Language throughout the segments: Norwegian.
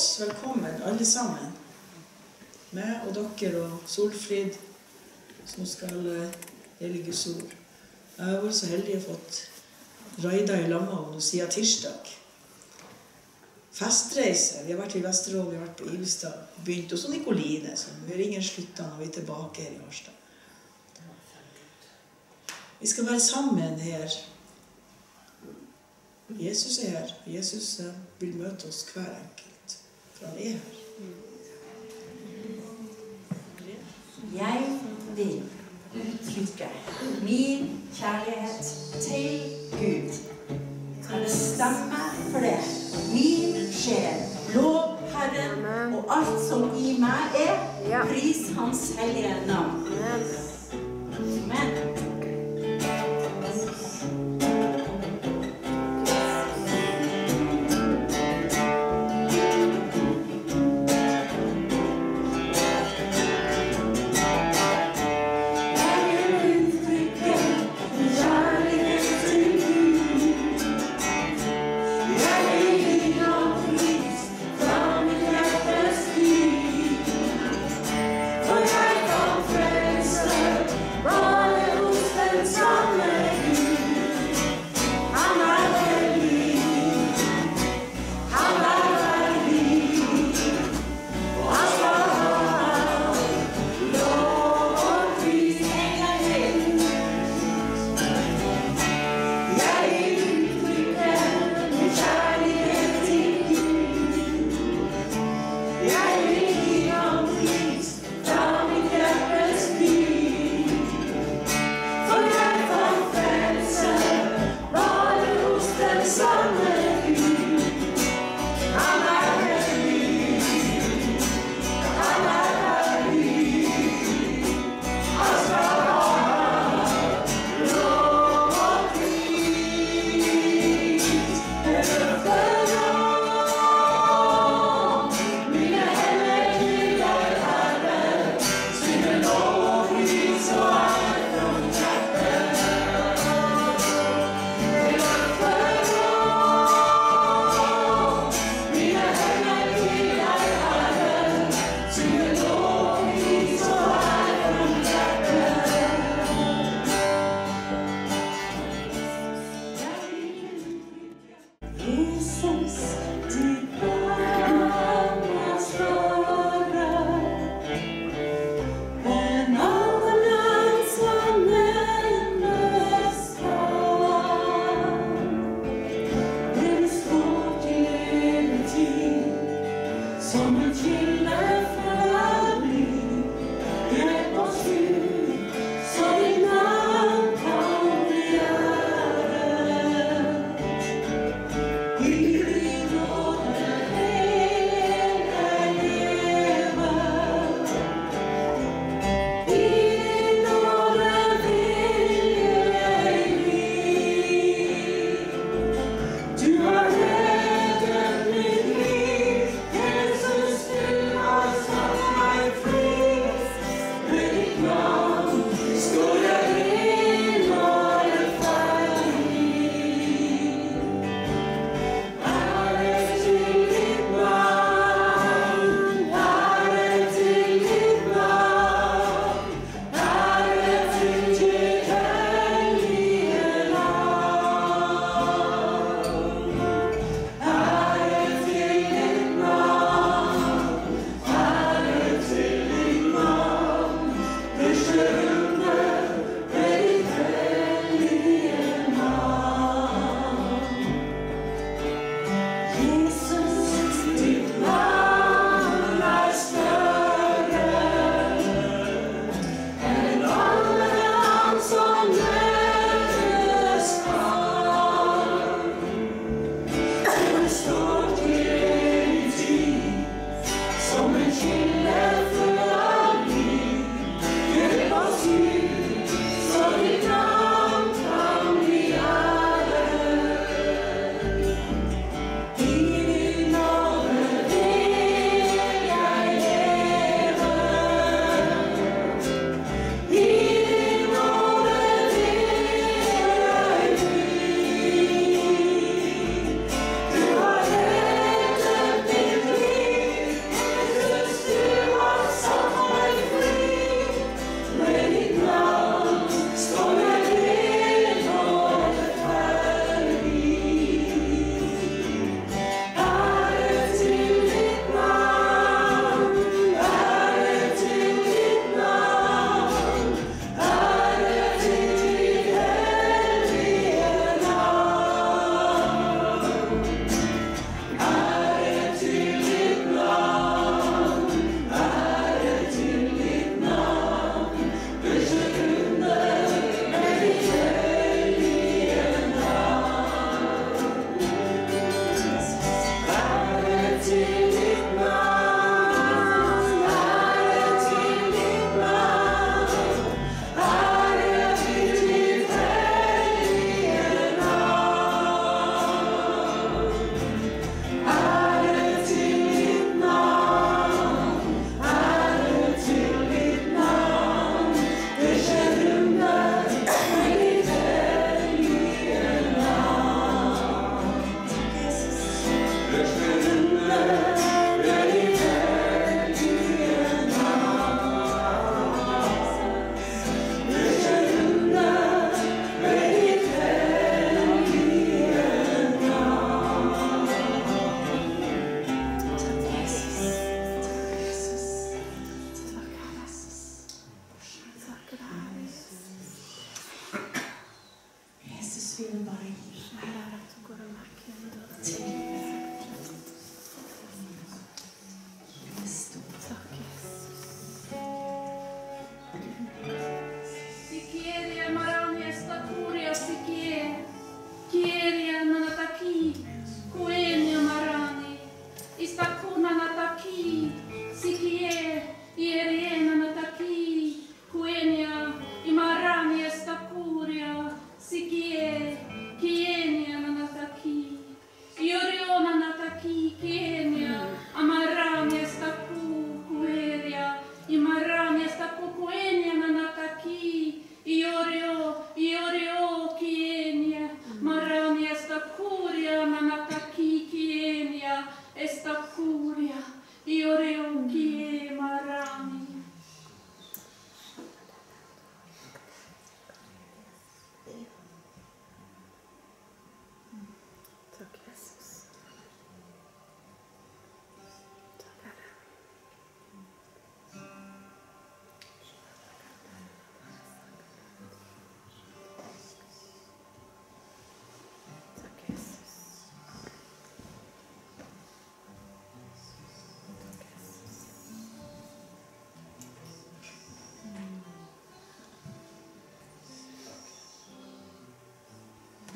oss velkommen, alle sammen. Meg og dere og Solfrid, som skal eh, dele Guds ord. Jeg har vært så heldig å fått raida i Lamhavn siden tirsdag. Festreise. Vi har vært i Vesterålen, vi har vært på Ivestad. Begynt hos Nikoline, så vi har ingen slutta når vi er tilbake her i Harstad. Vi skal være sammen her. Jesus er her. Jesus eh, vil møte oss hver enkelt. For han er her. Jeg vil uttrykke min kjærlighet til Gud. Kan det stemme for det? Min sjel, lov Herren og alt som i meg er, pris Hans hellige navn. Amen.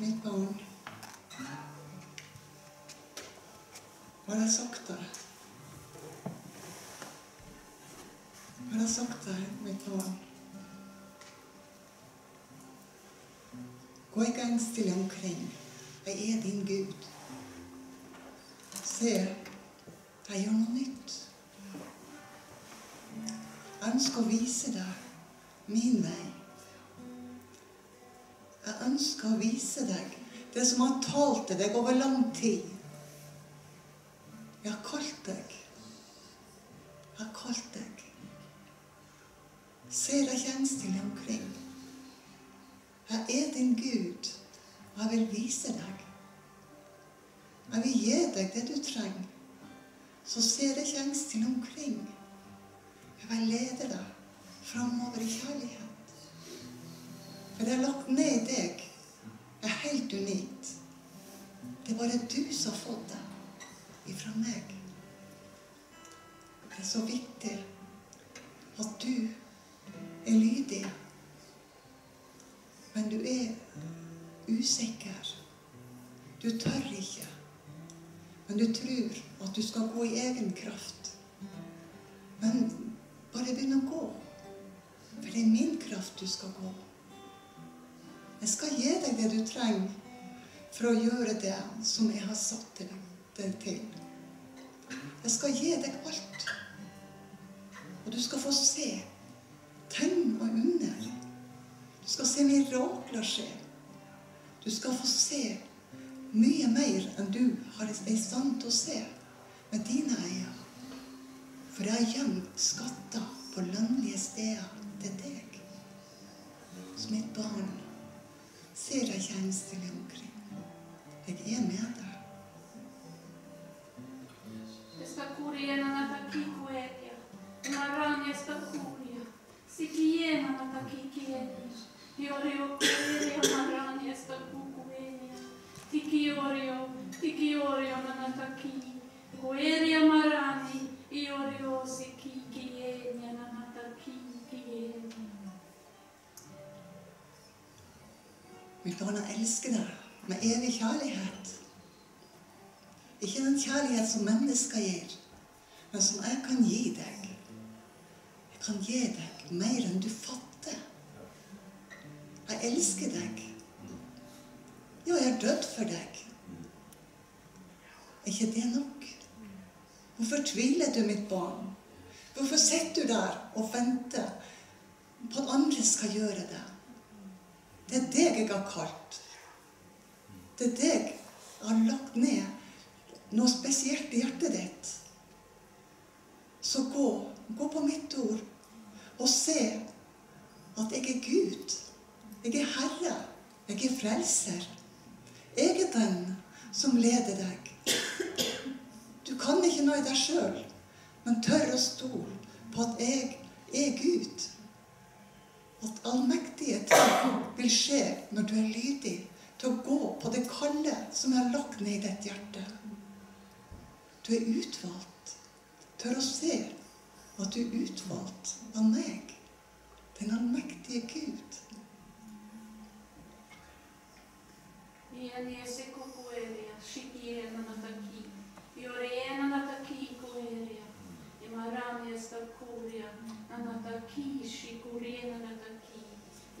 Mitt barn. Har jeg sagt deg, mitt barn? Gå ikke stille omkring. Jeg er din Gud. Se, til deg over lang tid. Tør ikke. Men du tror at du skal gå i egen kraft. Men bare begynn å gå. For det er min kraft du skal gå. Jeg skal gi deg det du trenger for å gjøre det som jeg har satt deg til. Jeg skal gi deg alt. Og du skal få se tegn og under. Du skal se mirakler skje. Du skal få se mye mer enn du har er i stand til å se med dine øyne. For jeg har gjemt skatter på lønnlige steder til deg. Så mitt barn, ser deg ikke omkring. Jeg er med deg. Estakuria nanataki kuetia. Marani estakuria. Sikiena nanataki kienia. Iorio kueria marani estakukuenia. Tikiorio, tikiorio nanataki. Kueria marani. Iorio siki kienia nanataki kienia. Vi barna elsker deg med evig kjærlighet. Ikke den kjærlighet som mennesker gir, men som jeg kan gi deg. Jeg kan gi deg mer enn du fatter. Jeg elsker deg. Ja, jeg har dødd for deg. Er ikke det nok? Hvorfor tviler du, mitt barn? Hvorfor sitter du der og venter på at andre skal gjøre det? Det er deg jeg har kalt. Det er deg jeg har lagt ned noe spesielt i hjertet ditt. Så gå, gå på mitt ord og se at jeg er Gud. Jeg er Herre. Jeg er frelser. Jeg er den som leder deg. Du kan ikke noe i deg sjøl, men tør å stole på at jeg er Gud. At allmektige ting vil skje når du er lydig til å gå på det kalde som jeg har lagt ned i ditt hjerte. Du er utvalgt. Tør å se at du er utvalgt av meg, den allmektige Gud.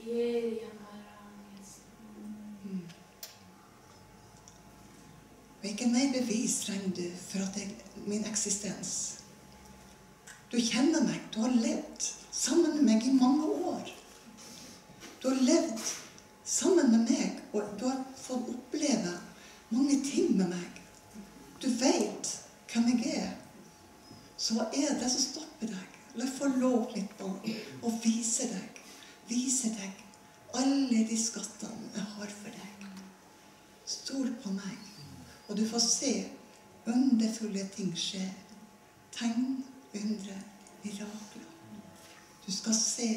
Ieria maraniesta. Hvilken mer bevis trenger du for at jeg, min eksistens? Du kjenner meg. Du har levd sammen med meg i mange år. Du har levd sammen med meg, og du har fått oppleve mange ting med meg. Du vet hvem jeg er. Så hva er det som stopper deg? La få lov, litt barn, å vise deg. Vise deg alle de skattene jeg har for deg. Stol på meg, og du får se underfulle ting skje. Tegn, undre, mirakler. Du skal se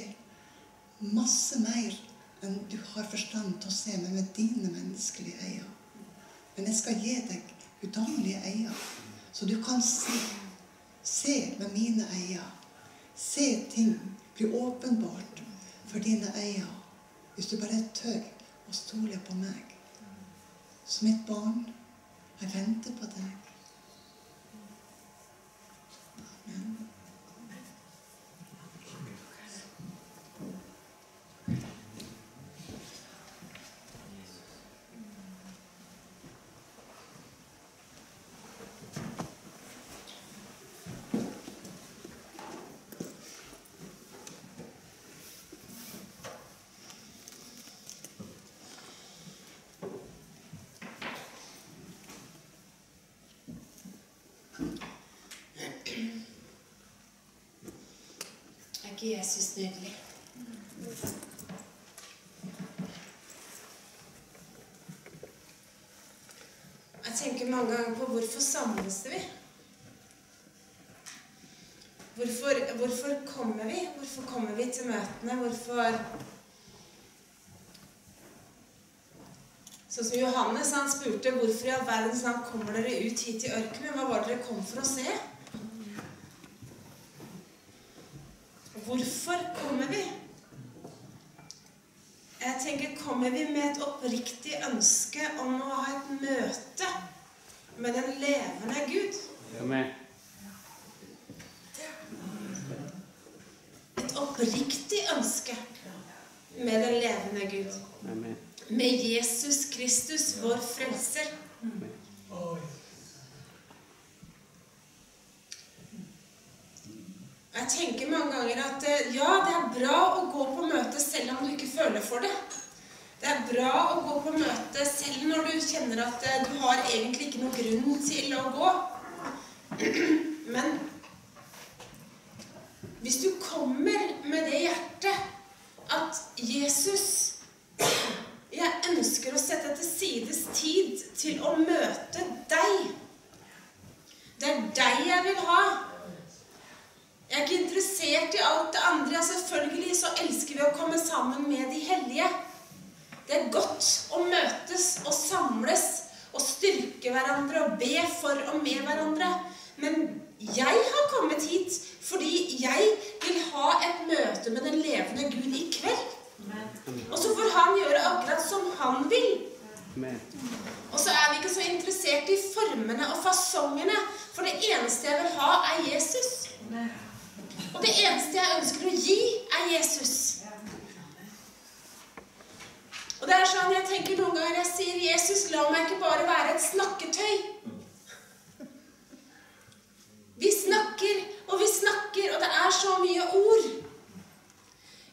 masse mer enn du har forstand til å se meg med dine menneskelige øyne. Men jeg skal gi deg guddommelige øyne, så du kan se. Se med mine øyne. Se ting bli åpenbart for dine øyne. Hvis du bare tør å stole på meg. Så mitt barn, jeg venter på deg. Amen. Ikke Jesus nydelig? Jeg tenker mange ganger på hvorfor samles vi? Hvorfor, hvorfor kommer vi? Hvorfor kommer vi til møtene? Hvorfor Sånn som Johannes, han spurte hvorfor i all verdens navn kommer dere ut hit i ørkenen? Hva var det dere kom for å se? autor med hverandre. Men jeg har kommet hit fordi jeg vil ha et møte med den levende Gud i kveld. Og så får han gjøre akkurat som han vil. Og så er vi ikke så interessert i formene og fasongene, for det eneste jeg vil ha, er Jesus. Og det eneste jeg ønsker å gi, er Jesus. Og det er sånn jeg tenker noen ganger jeg sier Jesus, la meg ikke bare være et snakketøy. Vi snakker og vi snakker, og det er så mye ord.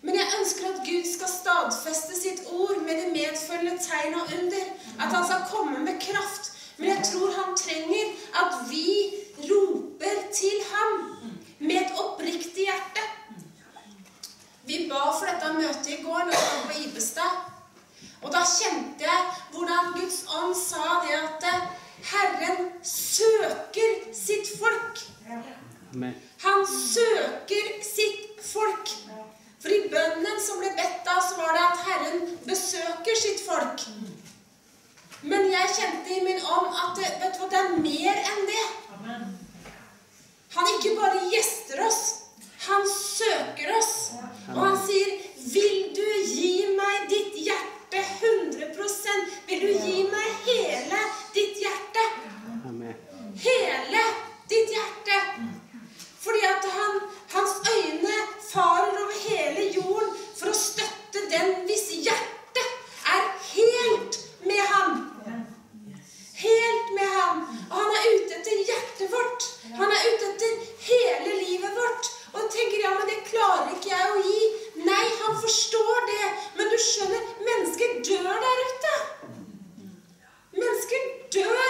Men jeg ønsker at Gud skal stadfeste sitt ord med det medfølgende tegn og under. At han skal komme med kraft. Men jeg tror han trenger at vi roper til ham med et oppriktig hjerte. Vi ba for dette møtet i går når vi var på Ibestad. Og da kjente jeg hvordan Guds ånd sa det at Herren søker sitt folk. Amen. Han søker sitt folk. For i bønnen som ble bedt av, så var det at Herren besøker sitt folk. Men jeg kjente i min ånd at vet du hva, det er mer enn det. Han ikke bare gjester oss. Han søker oss. Og han sier, 'Vil du gi meg ditt hjerte 100 Vil du gi meg hele ditt hjerte?' Hele ditt hjerte. Fordi at han, hans øyne farer over hele jorden for å støtte den hvis hjerte er helt med ham. Helt med ham. Og han er ute etter hjertet vårt. Han er ute etter hele livet vårt. Og tenker ja, men det klarer ikke jeg å gi. Nei, han forstår det. Men du skjønner, mennesker dør der ute. Mennesker dør.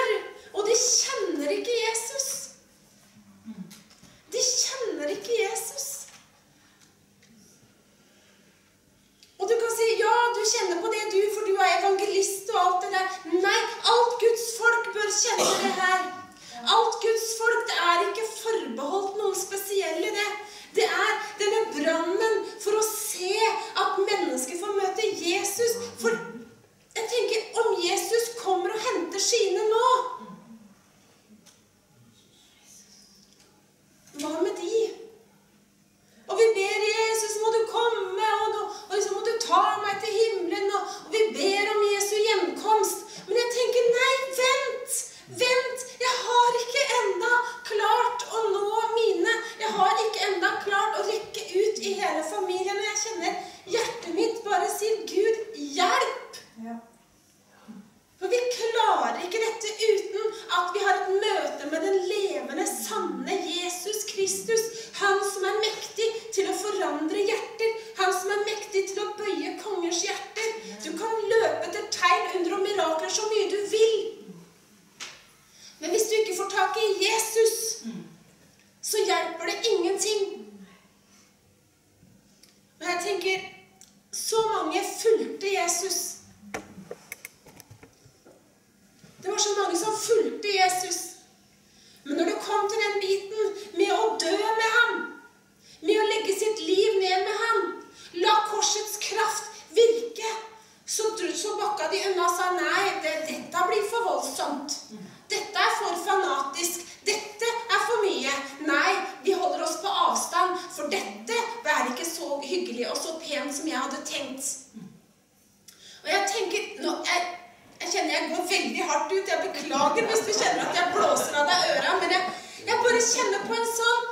går veldig hardt ut. Jeg beklager hvis du kjenner at jeg blåser av deg øra, men jeg, jeg bare kjenner på en sånn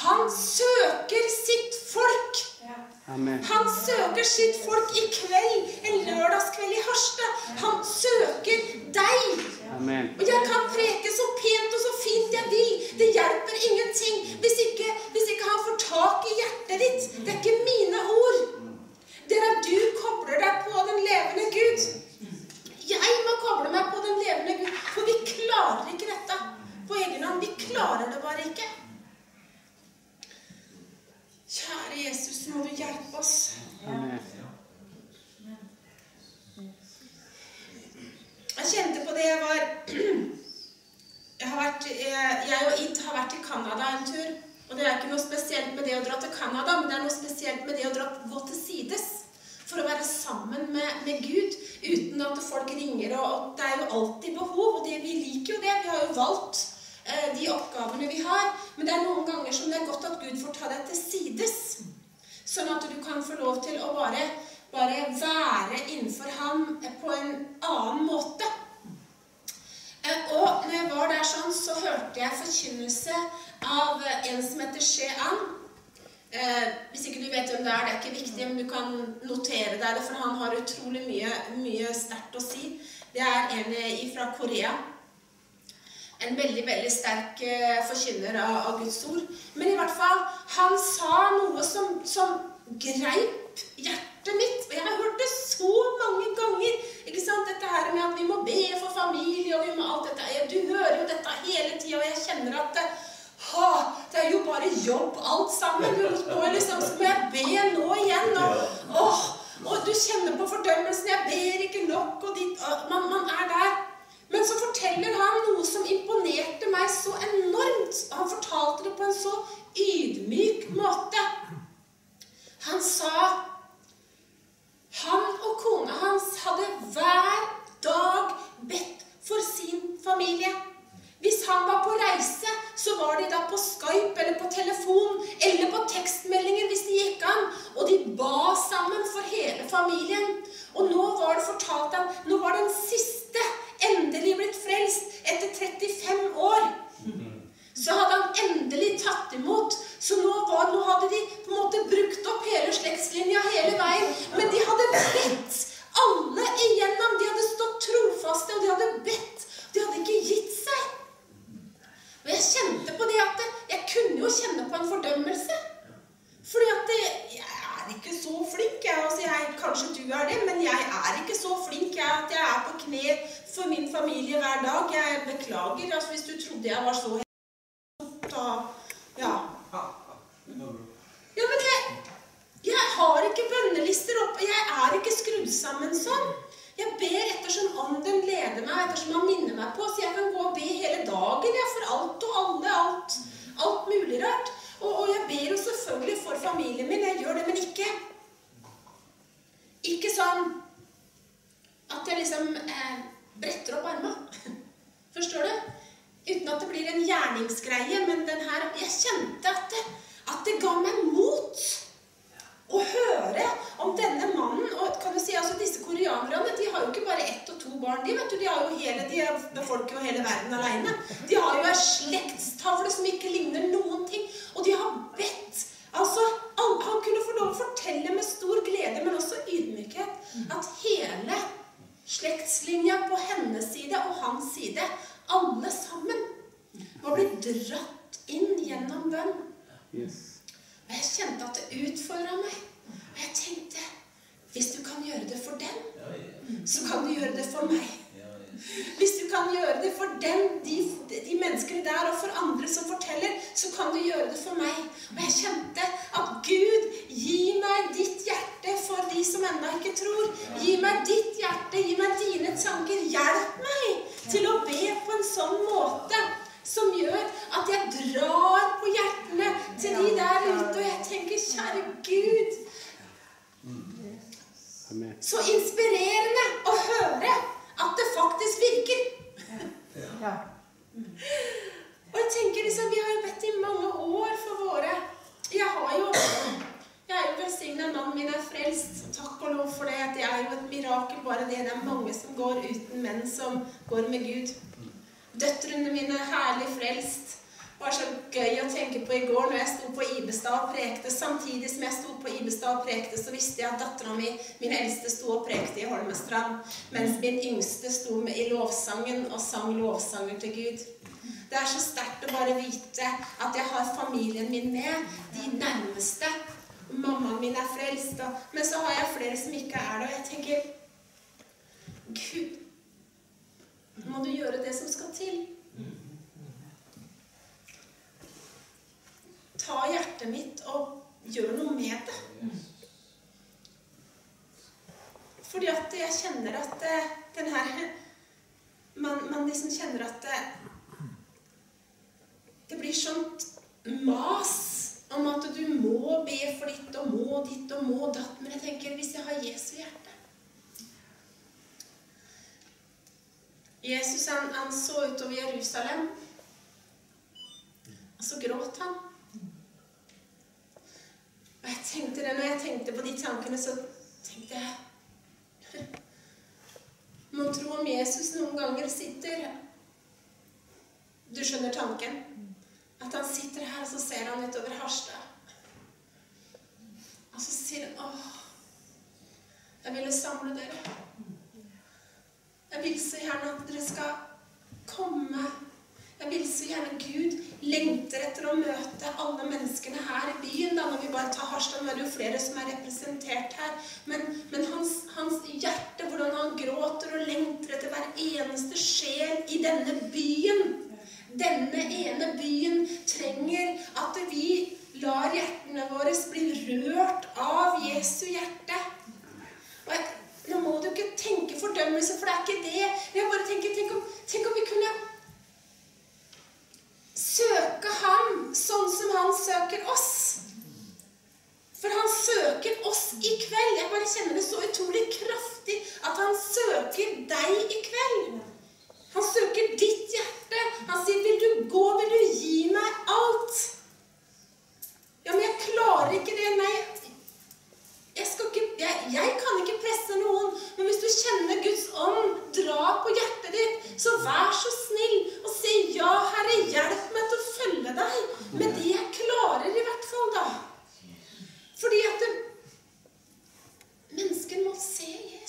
Han søker sitt folk. Han søker sitt folk i kveld, en lørdagskveld i Harstad. Han søker deg. Og jeg kan preke så pent og så fint jeg vil. Det hjelper nå liksom, så må jeg be nå igjen. Og, åh, og du kjenner på fordømmelsen. Jeg ber ikke nok. og dit, man, man, er der. Men så forteller han noe som imponerte meg så enormt. Han fortalte det på en så ydmyk måte. Han sa han og kona hans hadde hver dag bedt for sin familie. Hvis han var på reise, så var de da på Skype eller på telefon eller på tekstmeldinger hvis det gikk an. Og de ba sammen for hele familien. Og nå var det fortalt han, nå var den siste endelig blitt frelst etter 35 år. Så hadde han endelig tatt imot. Så nå, var, nå hadde de på en måte brukt opp hele slektslinja hele veien. Men de hadde bedt alle igjennom. De hadde stått trofaste, og de hadde bedt. De hadde ikke gitt seg. Og jeg kjente på det at jeg kunne jo kjenne på en fordømmelse. Fordi at jeg er ikke så flink. Jeg, altså jeg, kanskje du er det, men jeg er ikke så flink jeg, at jeg er på kne for min familie hver dag. Jeg beklager altså, hvis du trodde jeg var så. Da, ja. ja, men jeg, jeg har ikke bønnelister oppe. Jeg er ikke skrudd sammen sånn. Jeg ber ettersom ånden leder meg, ettersom han minner meg på. Så jeg kan gå og be hele dagen jeg, for alt og alle, alt, alt mulig rart. Og, og jeg ber jo selvfølgelig for familien min. Jeg gjør det, men ikke Ikke sånn at jeg liksom eh, bretter opp armene. Forstår du? Uten at det blir en gjerningsgreie. Men den her Jeg kjente at det, at det ga meg mot å høre om denne mannen og kan du si, altså Disse koreanerne de har jo ikke bare ett og to barn. De vet du, de har jo hele, de er- befolker jo hele verden alene. De har jo ei slektstavle som ikke ligner noen ting. Og de har bedt. Altså, han, han kunne få lov å fortelle med stor glede, men også ydmykhet, at hele slektslinja på hennes side og hans side, alle sammen, var blitt dratt inn gjennom bønn. Yes. Og jeg kjente at det utfordra meg. Og jeg tenkte hvis du kan gjøre det for dem, så kan du gjøre det for meg. Hvis du kan gjøre det for dem, de, de menneskene der, og for andre som forteller, så kan du gjøre det for meg. Og jeg kjente at Gud, gi meg ditt hjerte for de som ennå ikke tror. Gi meg ditt hjerte, gi meg dine tanker. Hjelp meg til å be på en sånn måte som gjør at jeg drar på hjertene til de der ute. Og jeg tenker, kjære Gud, Amen. så inspirerende å høre at det faktisk virker. Og jeg tenker liksom, Vi har jo bedt i mange år for våre Jeg har jo jeg er jo velsigna, mannen min er frelst. Takk og lov for det. Det er jo et mirakel bare det. Det er mange som går uten menn som går med Gud. Døtrene mine er herlig frelst. Det var så gøy å tenke på i går når jeg sto på Ibestad og prekte. Samtidig som jeg sto på Ibestad og prekte, så visste jeg at dattera mi, min eldste, sto og prekte i Holmestrand. Mens min yngste sto med i lovsangen og sang lovsanger til Gud. Det er så sterkt å bare vite at jeg har familien min med. De nærmeste. Mammaen min er frelst. Og, men så har jeg flere som ikke er det. Og jeg tenker Gud, må du gjøre det som skal til? Ta hjertet mitt og gjør noe med det. Fordi at jeg kjenner at denne den her man, man liksom kjenner at det, det blir sånt mas om at du må be for ditt og må ditt og må datt. Men jeg tenker, hvis jeg har Jesu hjerte Jesus han, han så utover Jerusalem, og så gråt han. Og jeg tenkte det, når jeg tenkte på de tankene, så tenkte jeg Mon tro om Jesus noen ganger sitter Du skjønner tanken? At han sitter her, og så ser han utover Harstad. Og så sier han Åh, jeg ville samle dere. Jeg vil så gjerne at dere skal komme. Jeg vil så gjerne Gud lengter etter å møte alle menneskene her i byen. da, Når vi bare tar Harstad, nå er det jo flere som er representert her. Men, men hans, hans hjerte, hvordan han gråter og lengter etter hver eneste sjel i denne byen. Denne ene byen trenger at vi lar hjertene våre bli rørt av Jesu hjerte. Og jeg, nå må du ikke tenke fordømmelse, for det er ikke det. Jeg bare tenker, tenk om, tenk om vi kunne søke ham sånn som han søker oss. For han søker oss i kveld. Jeg bare kjenner det så utrolig kraftig at han søker deg i kveld. Han søker ditt hjerte. Han sier, 'Vil du gå? Vil du gi meg alt?' Ja, men jeg klarer ikke det. Nei, jeg, ikke, jeg, jeg, kan ikke presse noen, men hvis du kjenner Guds ånd dra på hjertet ditt, så vær så snill og si ja, Herre, hjelp meg til å følge deg med det jeg klarer, i hvert fall, da. Fordi at det, mennesker må se Jesus.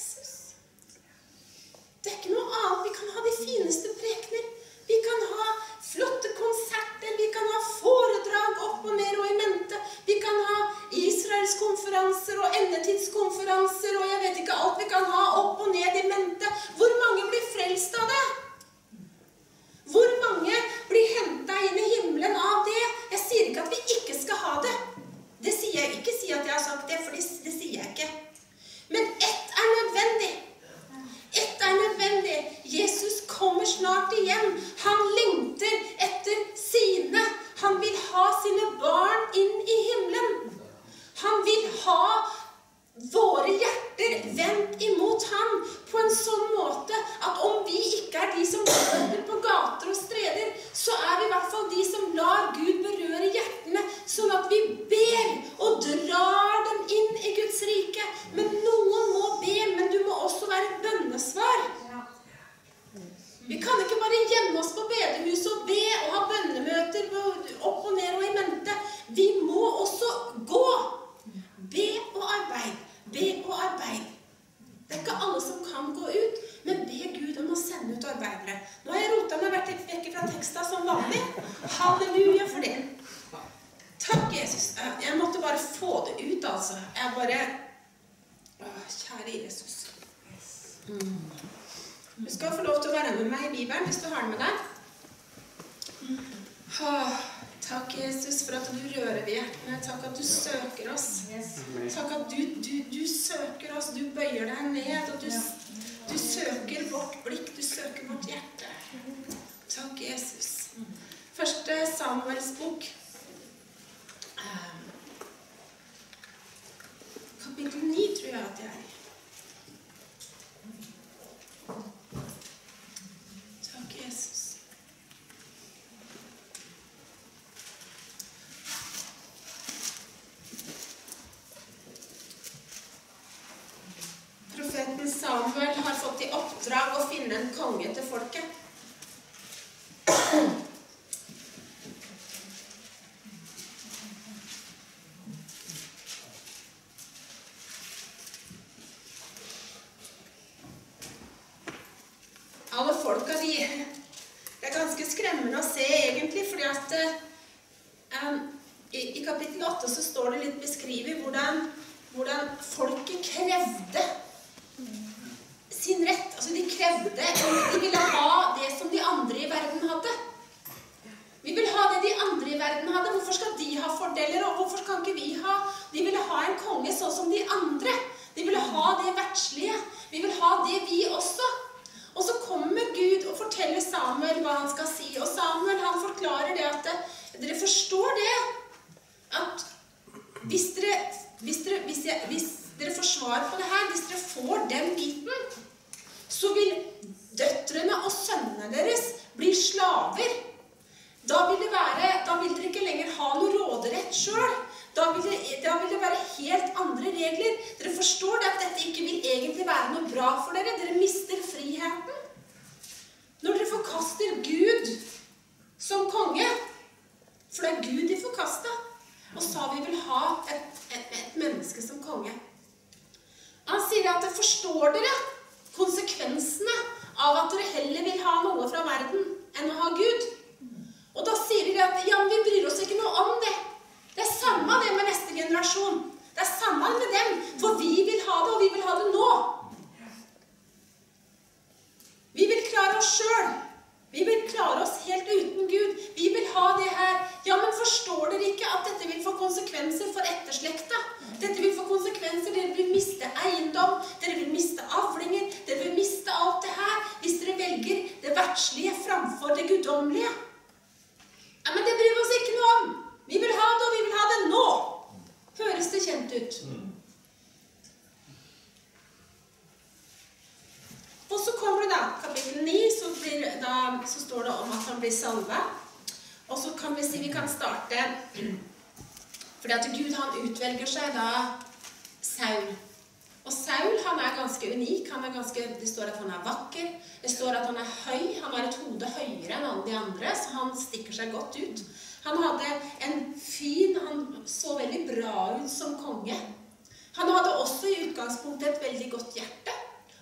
hadde et veldig godt hjerte,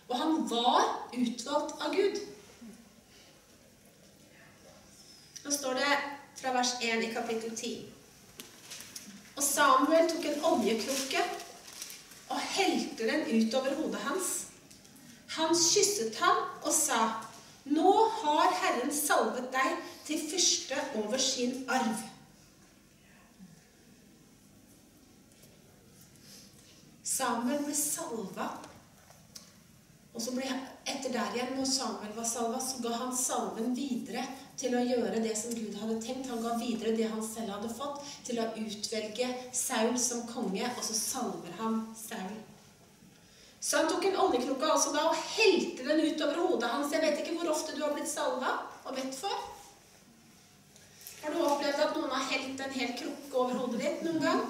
og han var utvalgt av Gud. Nå står det fra vers 1 i kapittel 10. Og Samuel tok en oljekrukke og helte den utover hodet hans. Han kysset ham og sa, 'Nå har Herren salvet deg til fyrste over sin arv.' Samuel ble salva. Og så ble, etter der igjen, når Samuel var salva, så ga han salven videre til å gjøre det som Gud hadde tenkt. Han ga videre det han selv hadde fått, til å utvelge Saul som konge, og så salver han Saul. Så han tok en oljekrukke altså da, og helte den ut over hodet hans. Jeg vet ikke hvor ofte du har blitt salva og bedt for. Har du opplevd at noen har helt en hel krukke over hodet ditt noen gang?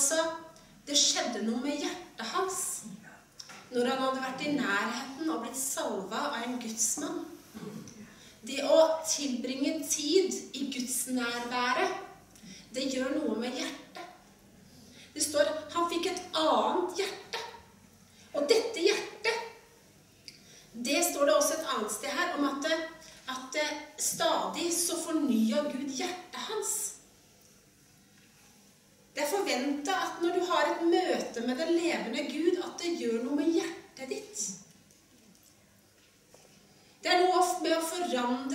Altså, det skjedde noe med hjertet hans når han hadde vært i nærheten og blitt salva av en gudsmann. Det å tilbringe tid i gudsnærværet, det gjør noe med hjertet. Det står han fikk et annet hjerte. Og dette hjertet, det står det også et annet sted her om at, at stadig så fornya Gud hjertet hans. Det er forventa at når du har et møte med den levende Gud, at det gjør noe med hjertet ditt. Det er noe med å forandre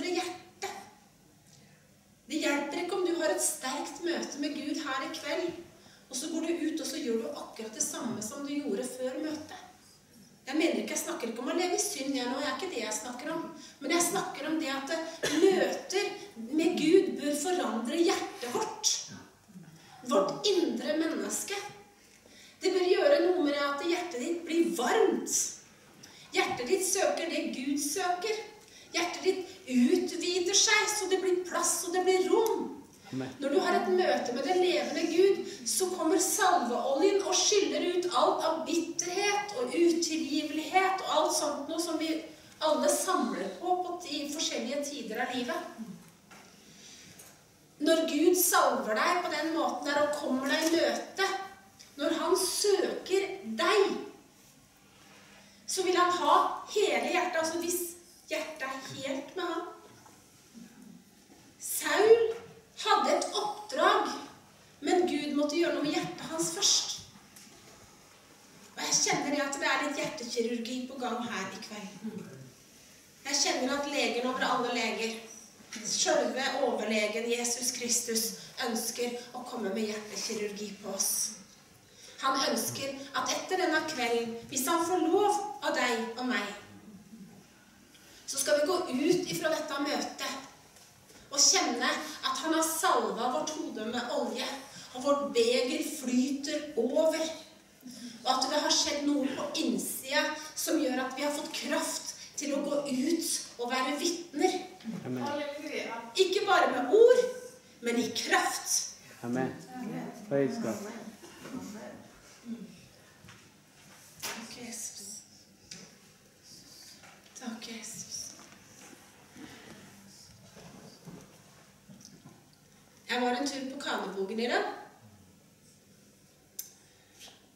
Jeg var en tur på Kanebogen i dag.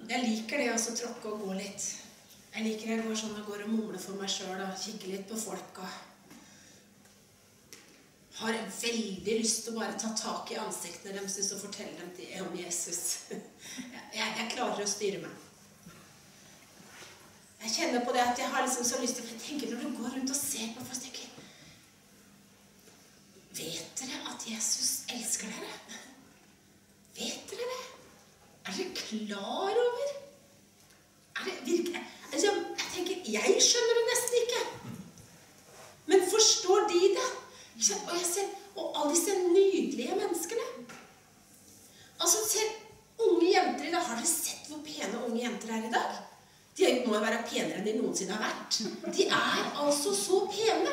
Jeg liker det å tråkke og gå litt. Jeg liker jeg går sånn og går og mumler for meg sjøl og kikker litt på folk har veldig lyst til å bare ta tak i ansiktene deres og fortelle dem til, om Jesus. Jeg, jeg, klarer å styre meg. Jeg kjenner på det at jeg har liksom så lyst til jeg tenker når du går rundt og ser på folk, tenker Vet dere at Jesus elsker dere? Vet dere det? Er dere klar over? Er det virkelig altså, jeg tenker, jeg skjønner det nesten ikke. Men forstår de det? Og jeg ser, og alle disse nydelige menneskene. Altså, ser unge jenter i dag. Har dere sett hvor pene unge jenter er i dag? De må jo være penere enn de noensinne har vært. De er altså så pene.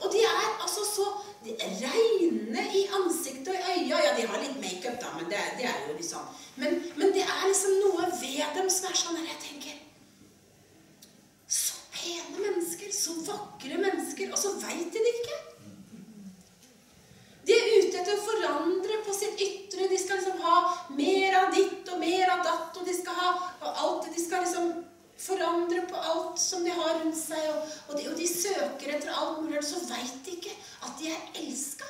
Og de er altså så reine i ansiktet og i øya. Ja, de har litt makeup, da, men det, det er jo liksom men, men det er liksom noe ved dem som er sånn her jeg tenker Så pene mennesker, så vakre mennesker, og så veit de det ikke. De er ute etter å forandre på sitt ytre. De skal liksom ha mer av ditt og mer av datt, og de skal ha forandrer på alt som de har rundt seg, og, og, de, og de søker etter alt mulig, så veit de ikke at de er elska.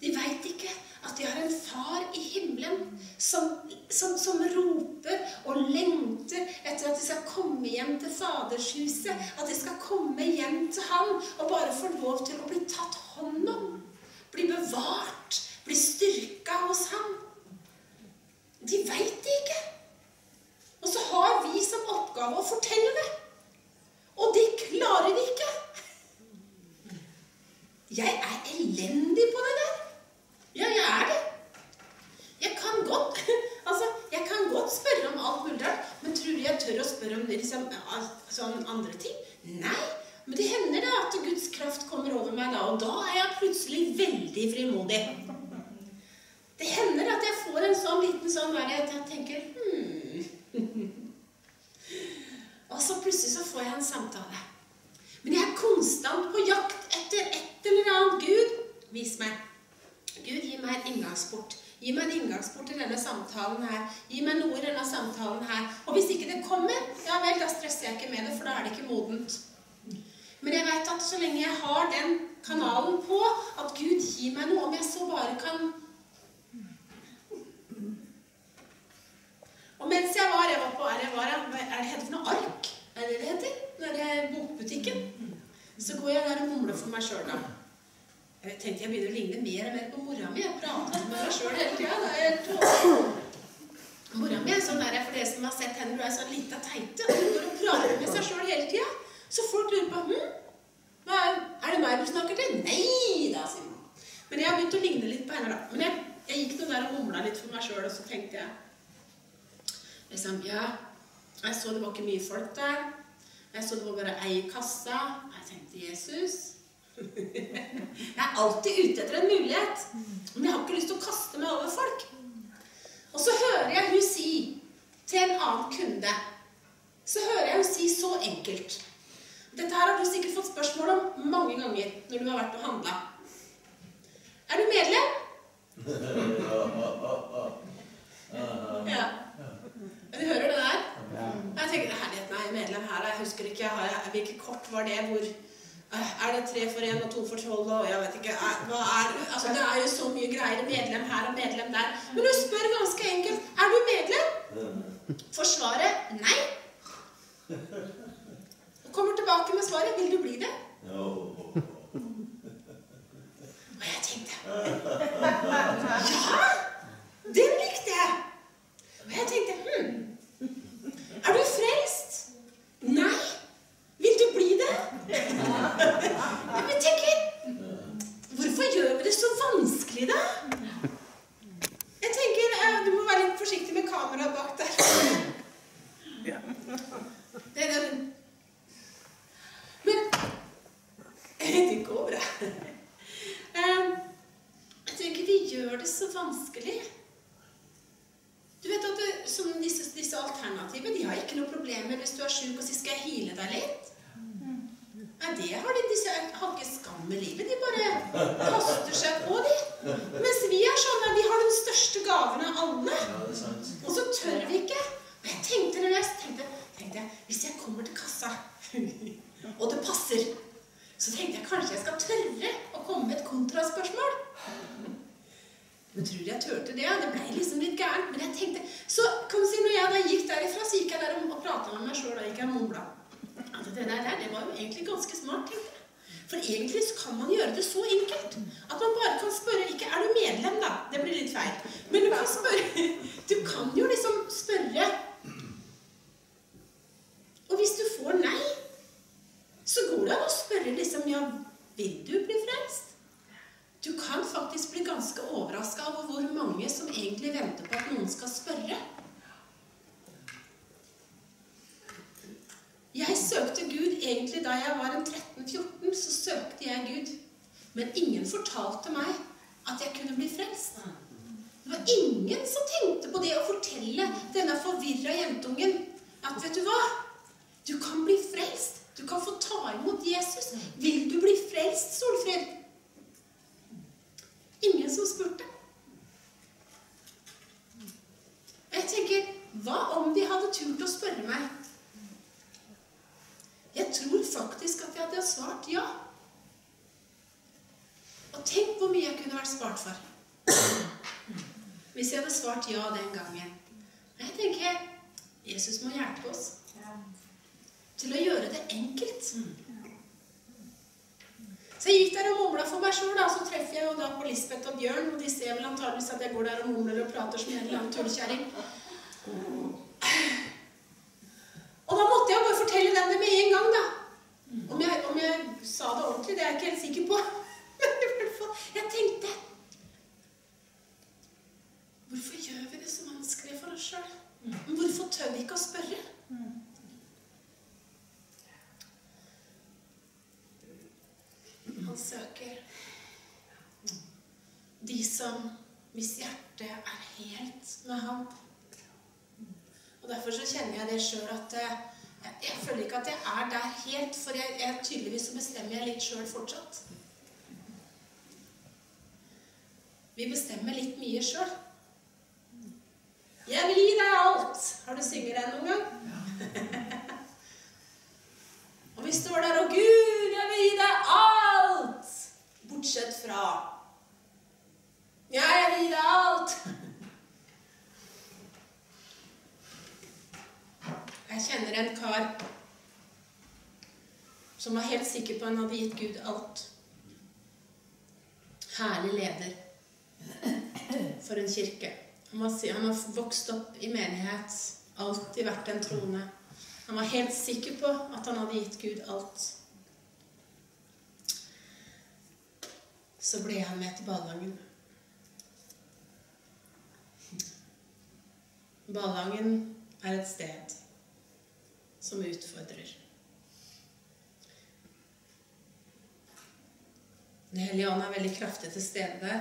De veit ikke at de har en far i himmelen som, som, som roper og lengter etter at de skal komme hjem til fadershuset. At de skal komme hjem til ham og bare få lov til å bli tatt hånd om. Bli bevart, ganger når du har vært og handla. Er du medlem? Ja. Du hører det der? Jeg tenker herlighet, nei, medlem her, jeg husker ikke, jeg har, hvilket kort var det, hvor eh, er det tre for én og to for tolv, og jeg vet ikke, er, hva er, altså det er jo så mye greier, medlem her og medlem der. Men du spør ganske enkelt, er du medlem? Forsvaret nei. Og kommer tilbake med svaret, vil du bli det? Og jeg tenkte, ja, den likte jeg. Og jeg tenkte, hm, er du frelst? Nei. Vil du bli det? Ja, men tenker, hvorfor gjør vi det så vanskelig da? Jeg tenker, eh, du må være litt forsiktig med kameraet bak der. Det er den. Men, det går bra. Eh, Jeg tenker, vi gjør det så vanskelig. Du vet at det, som disse, disse alternativene de har ikke noe problemer hvis du er sjuk og sier 'skal jeg hile deg litt'? Nei, det har de. Disse har ikke skam med livet. De bare kaster seg på, de. Mens vi er sånn at vi har den største gaven av alle. Og så tør vi ikke. Og jeg tenkte når jeg tenkte, tenkte jeg, Hvis jeg kommer til kassa, og det passer, så tenkte jeg kanskje jeg skal tørre å komme med et kontraspørsmål. Men tror du jeg turte det? Det ble liksom litt gærent. Men jeg tenkte Så kan du si, når jeg da gikk derifra, så gikk jeg der og prata med meg sjøl. Da gikk jeg og mumla. At det der, det var jo egentlig ganske smart, tenkte jeg. For egentlig så kan man gjøre det så enkelt at man bare kan spørre Ikke er du medlem, da? Det blir litt feil. Men du kan spørre Du kan jo liksom spørre Og hvis du får nei, så går det an å spørre liksom Ja, vil du bli frelst? Du kan faktisk bli ganske overraska over hvor mange som egentlig venter på at noen skal spørre. Jeg søkte Gud egentlig da jeg var en 13-14, så søkte jeg Gud. Men ingen fortalte meg at jeg kunne bli frelst. Det var ingen som tenkte på det å fortelle denne forvirra jentungen at vet du hva? Du kan bli frelst. Du kan få ta imot Jesus. Vil du bli frelst, Solfrid? Ingen som spurte. Jeg tenker Hva om de hadde turt å spørre meg? Jeg tror faktisk at jeg hadde svart ja. Og tenk hvor mye jeg kunne vært spart for hvis jeg hadde svart ja den gangen. Jeg tenker Jesus må hjelpe oss til å gjøre det enkelt. Så jeg gikk der og mumla for meg sjøl, og så treffer jeg jo da på Lisbeth og Bjørn, og de ser vel antakeligvis at jeg går der og mumler og prater som en eller annen tullkjerring. Og da måtte jeg jo bare fortelle dem det med en gang, da. Om jeg, om jeg sa det ordentlig, det er jeg ikke helt sikker på. Men i hvert fall, jeg tenkte Hvorfor gjør vi det så vanskelig for oss sjøl? Hvorfor tør vi ikke å spørre? Søker de som hvis hjertet er helt med ham. Og Derfor så kjenner jeg det sjøl at eh, jeg, jeg føler ikke at jeg er der helt, for jeg, jeg tydeligvis så bestemmer jeg litt sjøl fortsatt. Vi bestemmer litt mye sjøl. Jeg vil gi deg alt. Har du sunget den noen gang? og vi står der og Gud, jeg vil gi deg alt! Fra Ja, jeg vil gi deg alt. Jeg kjenner en kar som var helt sikker på at han hadde gitt Gud alt. Herlig leder for en kirke. Han, var, han har vokst opp i menighet, alltid vært en troende. Han var helt sikker på at han hadde gitt Gud alt. Så ble han med til Ballangen. Ballangen er et sted som utfordrer. Den hellige ånd er veldig kraftig til stede.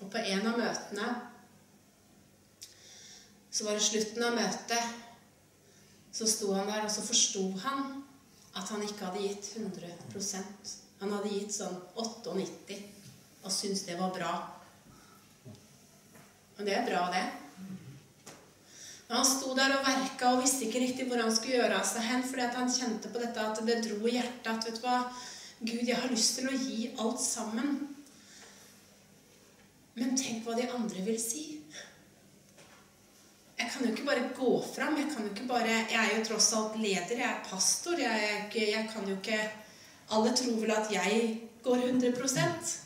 Og på en av møtene så var det slutten av møtet. Så sto han der, og så forsto han at han ikke hadde gitt 100 Han hadde gitt sånn 98 og syntes det var bra. Og det er bra, det. Men han sto der og verka og visste ikke riktig hvor han skulle gjøre av seg hen, fordi han kjente på dette at det dro i hjertet at vet du hva, Gud, jeg har lyst til å gi alt sammen. Men tenk hva de andre vil si. Jeg kan jo ikke bare gå fram. Jeg kan jo ikke bare Jeg er jo tross alt leder. Jeg er pastor. Jeg, jeg, jeg kan jo ikke Alle tror vel at jeg går 100%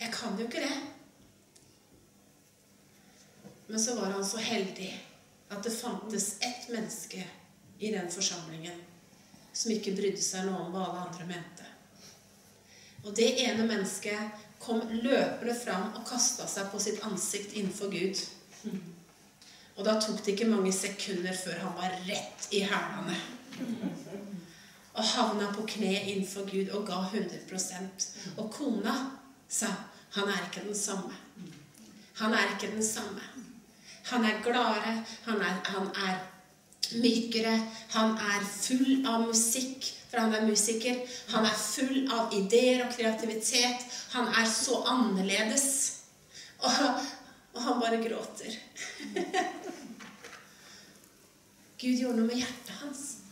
Jeg kan jo ikke det. Men så var han så heldig at det fantes ett menneske i den forsamlingen som ikke brydde seg noe om hva alle andre mente. Og det ene mennesket kom løpende fram og kasta seg på sitt ansikt innenfor Gud. Og da tok det ikke mange sekunder før han var rett i hælene. Og havna på kne innenfor Gud og ga 100 Og kona sa han er ikke den samme. Han er ikke den samme. Han er gladere, han er, han er mykere, han er full av musikk, for han er musiker. Han er full av ideer og kreativitet. Han er så annerledes. Og, og han bare gråter. Gud gjorde noe med hjertet hans.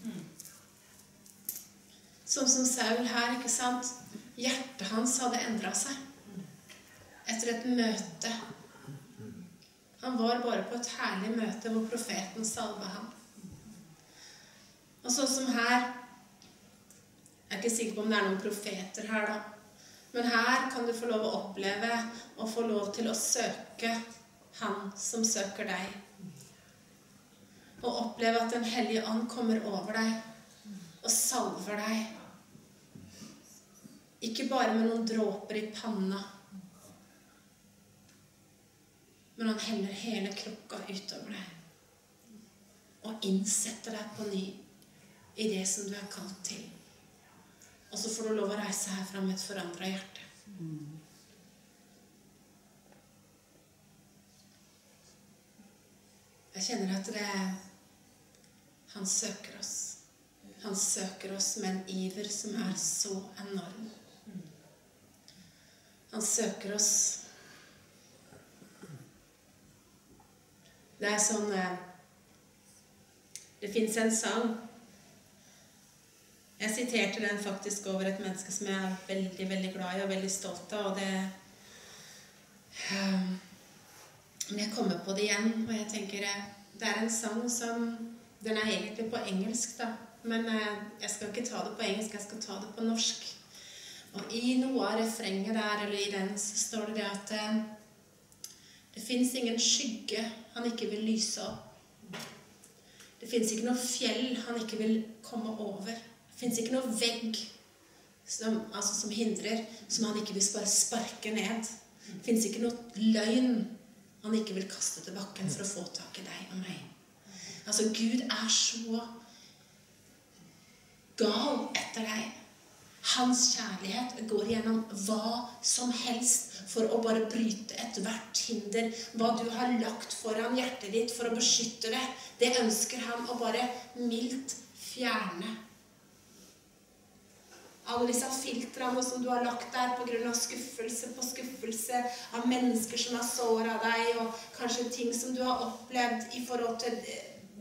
Sånn som Saul her, ikke sant? Hjertet hans hadde endra seg etter et møte. Han var bare på et herlig møte hvor profeten salva ham. Og sånn som her Jeg er ikke sikker på om det er noen profeter her, da. Men her kan du få lov å oppleve og få lov til å søke Han som søker deg. Og oppleve at Den hellige ånd kommer over deg og salver deg. Ikke bare med noen dråper i panna, men han heller hele krukka utover deg og innsetter deg på ny i det som du er kalt til. Og så får du lov å reise herfra med et forandra hjerte. Jeg kjenner at det er Han søker oss. Han søker oss med en iver som er så enorm. Han søker oss Det er sånn eh, Det fins en sang Jeg siterte den faktisk over et menneske som jeg er veldig, veldig glad i og veldig stolt av, og det Ehm, Men jeg kommer på det igjen, og jeg tenker eh, Det er en sang som Den er egentlig på engelsk, da. Men eh, jeg skal ikke ta det på engelsk, jeg skal ta det på norsk. Og i noe av refrenget der, eller i den, så står det det at eh, det fins ingen skygge han ikke vil lyse opp. Det fins ikke noe fjell han ikke vil komme over. Det fins ikke noe vegg som, altså, som hindrer, som han ikke vil bare sparke ned. Det fins ikke noe løgn han ikke vil kaste til bakken for å få tak i deg og meg. Altså, Gud er så gal etter deg. Hans kjærlighet går gjennom hva som helst for å bare bryte ethvert hinder. Hva du har lagt foran hjertet ditt for å beskytte det, det ønsker han å bare mildt fjerne. Alle disse filtrene som du har lagt der pga. skuffelse på skuffelse, av mennesker som har såra deg, og kanskje ting som du har opplevd i forhold til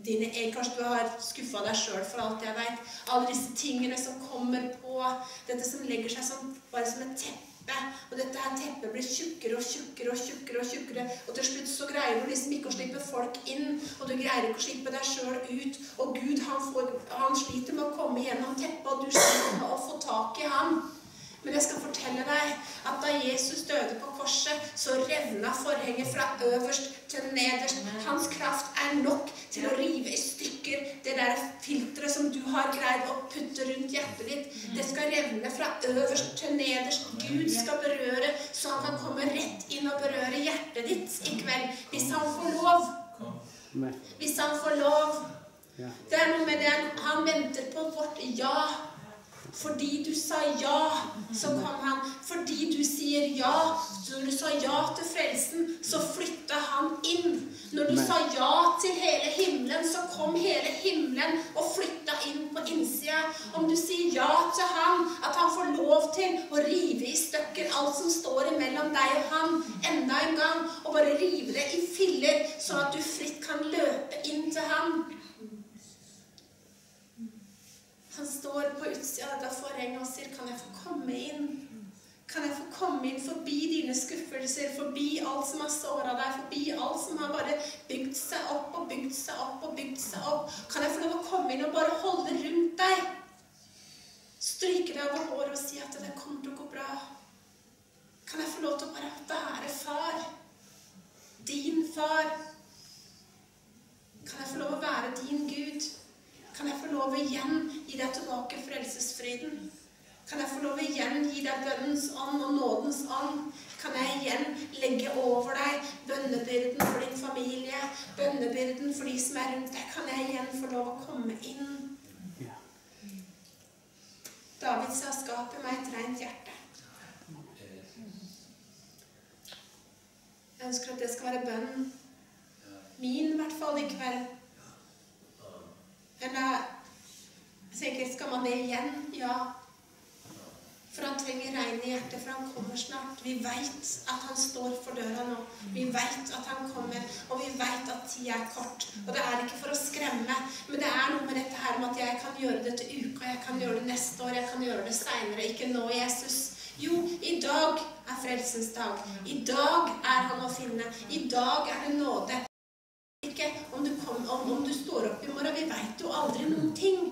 dine egg. Kanskje du har skuffa deg sjøl for alt jeg veit. Alle disse tingene som kommer på. Dette som legger seg som, bare som et teppe. Og dette her teppet blir tjukkere og tjukkere og tjukkere. Og tjukkere, og til slutt så greier du liksom ikke å slippe folk inn. Og du greier ikke å slippe deg sjøl ut. Og Gud han, får, han sliter med å komme gjennom teppet, og du sliter med å få tak i ham. Men jeg skal fortelle deg at da Jesus døde på korset, så revna forhenget fra øverst til nederst. Hans kraft er nok til å rive i stykker det der filteret som du har greid å putte rundt hjertet ditt. Det skal revne fra øverst til nederst. Gud skal berøre, så han kan komme rett inn og berøre hjertet ditt i kveld. Hvis han får lov. Hvis han får lov. Det er noe med det han venter på vårt ja. Fordi du sa ja, så kom han. Fordi du sier ja, når du sa ja til frelsen, så flytta han inn. Når du Men- sa ja til hele himmelen, så kom hele himmelen og flytta inn på innsida. Om du sier ja til han, at han får lov til å rive i stykker alt som står imellom deg og han, enda en gang, og bare rive det i filler, sånn at du fritt kan løpe inn til han. Han står på utsida av dette forhenget og sier, 'Kan jeg få komme inn?' Kan jeg få komme inn forbi dine skuffelser, forbi alt som har såra deg, forbi alt som har bare bygd seg opp og bygd seg opp og bygd seg opp? Kan jeg få lov å komme inn og bare holde rundt deg? Stryke deg over håret og si at det kommer til å gå bra? Kan jeg få lov til å bare være far? Din far? Kan jeg få lov å være din Gud? Kan jeg få lov igjen gi deg tilbake frelsesfryden? Kan jeg få lov igjen gi deg bønnens ånd og nådens ånd? Kan jeg igjen legge over deg bønnebyrden for din familie, bønnebyrden for de som er rundt deg? Kan jeg igjen få lov å komme inn? David sa, 'Skap i meg et rent hjerte'. Jeg ønsker at det skal være bønnen min, i hvert fall i kveld. Eller sikkert skal man det igjen? Ja. For han trenger regn i hjertet, for han kommer snart. Vi veit at han står for døra nå. Vi veit at han kommer, og vi veit at tida er kort. Og det er ikke for å skremme, men det er noe med dette her med at jeg kan gjøre det til uka, jeg kan gjøre det neste år, jeg kan gjøre det seinere. Ikke nå, Jesus. Jo, i dag er frelsens dag. I dag er han å finne. I dag er det nåde. Ikke om du, kom, om, om du står opp i morgen. Vi veit jo aldri noen ting.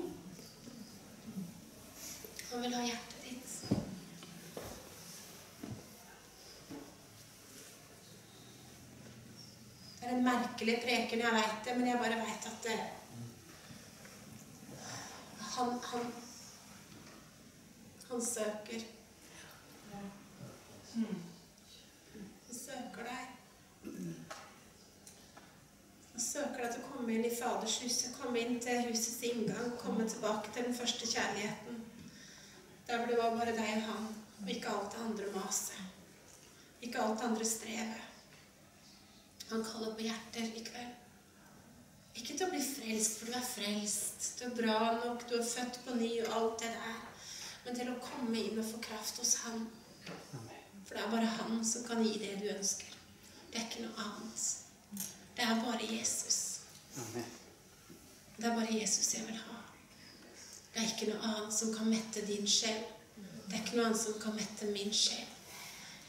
Han vil ha hjertet ditt. Det er en merkelig preken, jeg veit det, men jeg bare veit at det, han, han, han søker. Han søker deg. Han søker deg til å komme inn i Faders hus, komme inn til husets inngang, komme tilbake til den første kjærligheten. Der hvor det var bare deg og han, og ikke alt det andre maset. Ikke alt det andre strevet. Han kaller på hjerter i kveld. Ikke til å bli frelst, for du er frelst. Du er bra nok, du er født på ny og alt det der. Men til å komme inn og få kraft hos Han. For det er bare Han som kan gi det du ønsker. Det er ikke noe annet. Det er bare Jesus. Amen. Det er bare Jesus jeg vil ha. Det er ikke noe annet som kan mette din sjel. Det er ikke noe annet som kan mette min sjel.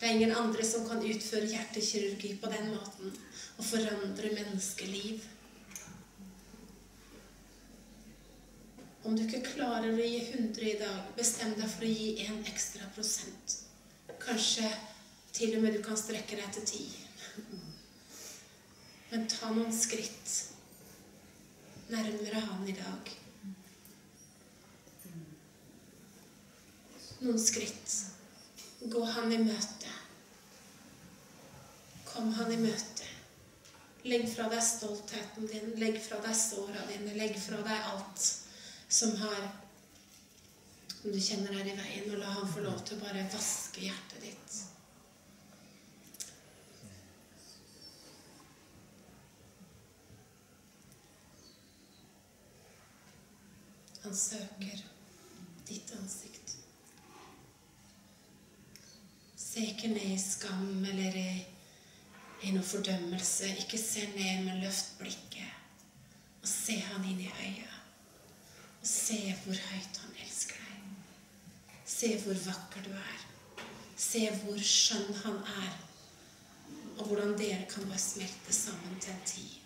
Det er ingen andre som kan utføre hjertekirurgi på den måten og forandre menneskeliv. Om du ikke klarer å gi 100 i dag, bestem deg for å gi en ekstra prosent. Kanskje til og med du kan strekke deg til 10. Men ta noen skritt nærmere han i dag. Noen skritt. Gå han i møte. Kom han i møte. Legg fra deg stoltheten din, legg fra deg såra dine, legg fra deg alt som har Om du kjenner er i veien, og la han få lov til å bare vaske hjertet ditt. Han søker ditt ansikt. Se ikke ned i skam eller i, i noe fordømmelse. Ikke se ned, men løft blikket og se han inn i øya. Og se hvor høyt han elsker deg. Se hvor vakker du er. Se hvor skjønn han er. Og hvordan dere kan bare smelte sammen til en tid.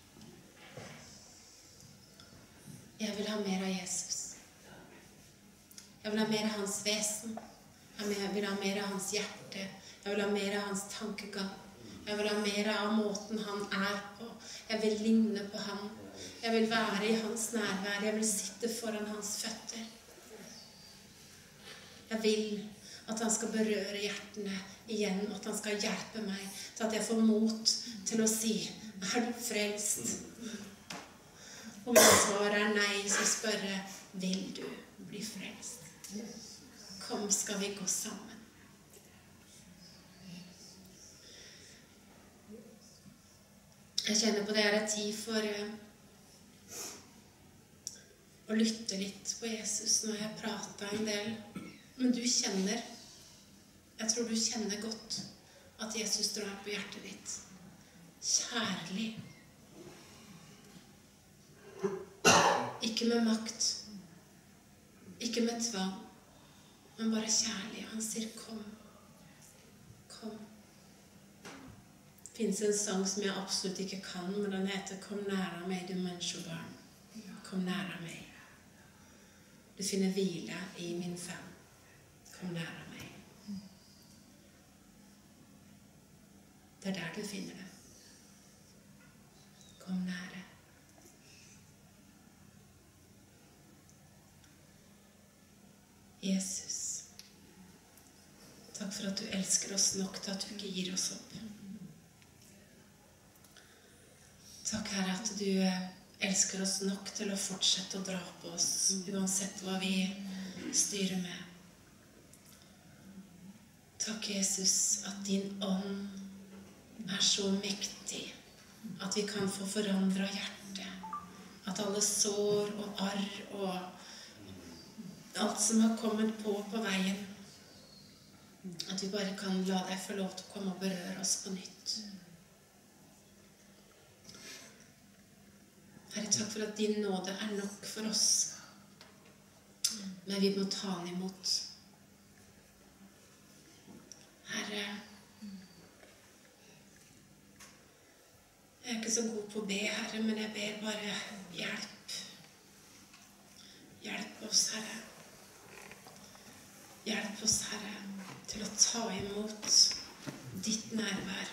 Jeg vil ha mer av Jesus. Jeg vil ha mer av hans vesen. Jeg vil ha mer av hans hjerte. Jeg vil ha mer av hans tankegang. Jeg vil ha mer av måten han er på. Jeg vil ligne på han. Jeg vil være i hans nærvær. Jeg vil sitte foran hans føtter. Jeg vil at han skal berøre hjertene igjen, og at han skal hjelpe meg til at jeg får mot til å si Er du frelst? Og hvis svaret er nei, så spør jeg Vil du bli frelst? Kom, skal vi gå sammen? Jeg kjenner på det er tid for eh, å lytte litt på Jesus når jeg prata en del. Men du kjenner Jeg tror du kjenner godt at Jesus drar på hjertet ditt. Kjærlig. Ikke med makt. Ikke med tvang, men bare kjærlig. Han sier 'kom'. Kom. Det fins en sang som jeg absolutt ikke kan, men den heter 'Kom næra meg, du menneskebarn'. Kom næra meg. Du finner hvile i min favn. Kom næra meg. Det er der du finner det. Kom nære. Jesus, takk for at du elsker oss nok til at du ikke gir oss opp. Takk, Herre, at du eh, elsker oss nok til å fortsette å dra på oss, uansett hva vi styrer med. Takk, Jesus, at din ånd er så mektig at vi kan få forandra hjertet. At alle sår og arr og alt som har kommet på på veien At vi bare kan la deg få lov til å komme og berøre oss på nytt. Herre, takk for at din nåde er nok for oss. Men vi må ta den imot. Herre, jeg er ikke så god på å be, Herre, men jeg ber bare hjelp. Hjelp oss, Herre. Hjelp oss, Herre, til å ta imot ditt nærvær.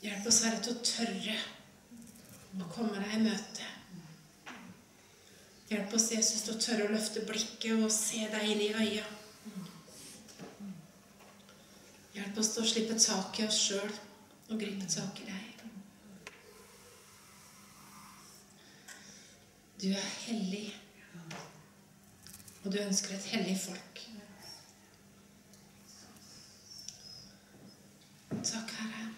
Hjelp oss, Herre, til å tørre å komme deg i møte. Hjelp oss, Jesus, til å tørre å løfte blikket og se deg inn i øya. Hjelp oss til å slippe tak i oss sjøl og gripe tak i deg. Du er hellig, og du ønsker et hellig folk. Takk, Herre.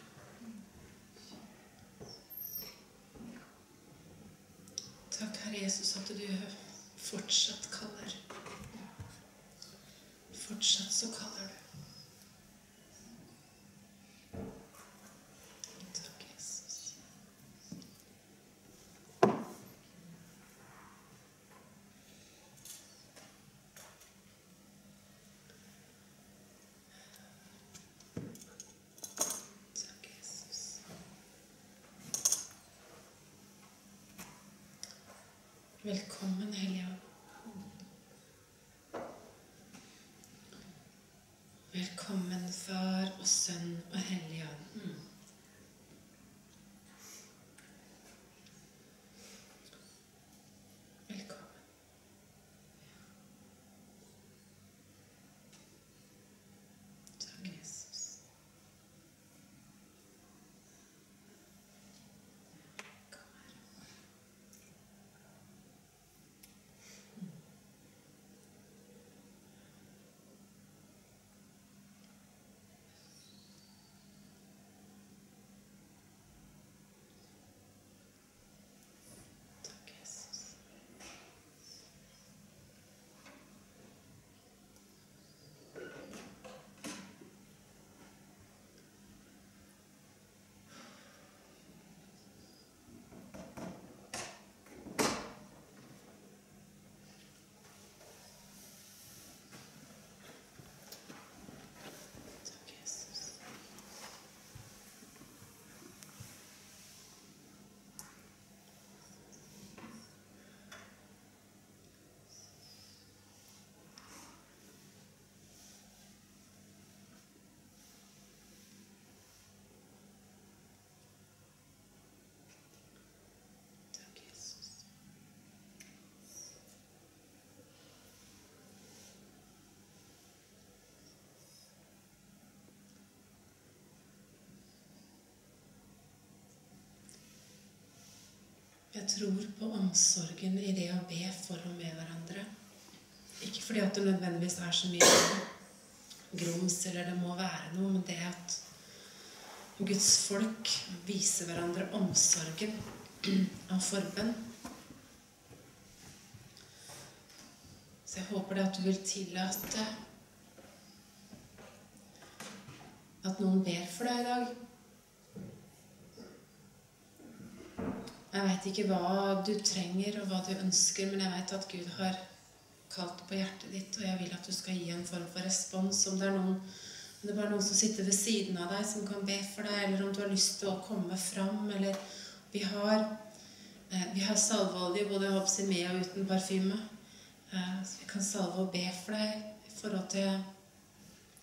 Takk, Herre Jesus, at du fortsatt kaller. Fortsatt så kaller du. Takk, Jesus. Velkommen, Hellige Ånd. Velkommen, Far og Sønn og Hellige Ånd. Velkommen. Takk, Jesus. Kom her. Takk, Jesus. Takk, Jesus. Takk, Jesus. Jeg tror på omsorgen i det å be for og med hverandre. Ikke fordi at det nødvendigvis er så mye grums eller det må være noe, men det at Guds folk viser hverandre omsorgen av forbønn. Så jeg håper det at du vil tillate at noen ber for deg i dag. Jeg veit ikke hva du trenger, og hva du ønsker, men jeg veit at Gud har kalt på hjertet ditt, og jeg vil at du skal gi en form for respons. Om det er noen, om det er noen som sitter ved siden av deg, som kan be for deg, eller om du har lyst til å komme fram, eller Vi har, eh, vi har salveolje både håper, med og uten parfyme. Eh, så vi kan salve og be for deg i forhold til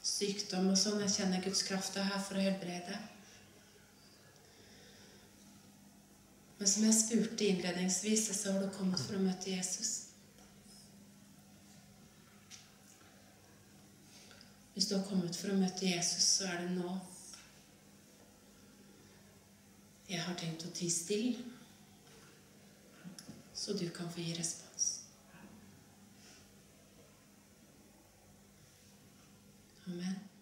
sykdom og sånn. Jeg kjenner Guds kraft er her for å helbrede. Men som jeg spurte innledningsvis, så har du kommet for å møte Jesus. Hvis du har kommet for å møte Jesus, så er det nå. Jeg har tenkt å tie stille, så du kan få gi respons. Amen.